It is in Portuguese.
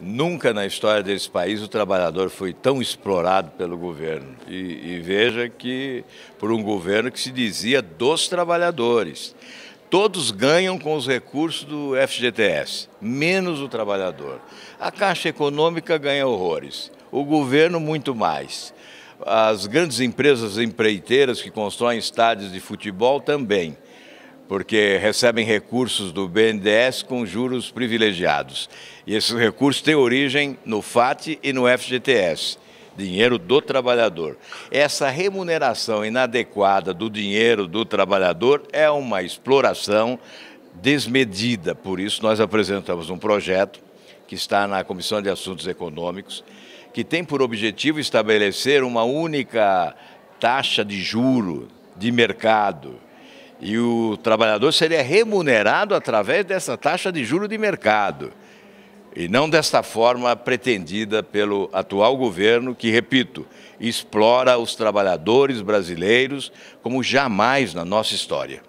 Nunca na história desse país o trabalhador foi tão explorado pelo governo. E, e, veja que por um governo que se dizia dos trabalhadores. Todos ganham com os recursos do FGTS, menos o trabalhador. A Caixa Econômica ganha horrores, o governo muito mais. As grandes empresas empreiteiras que constroem estádios de futebol também porque recebem recursos do BNDES com juros privilegiados. E esses recursos têm origem no FAT e no FGTS, dinheiro do trabalhador. Essa remuneração inadequada do dinheiro do trabalhador é uma exploração desmedida. Por isso, nós apresentamos um projeto que está na Comissão de Assuntos Econômicos, que tem por objetivo estabelecer uma única taxa de juro de mercado e o trabalhador seria remunerado através dessa taxa de juro de mercado e não desta forma pretendida pelo atual governo, que, repito, explora os trabalhadores brasileiros como jamais na nossa história.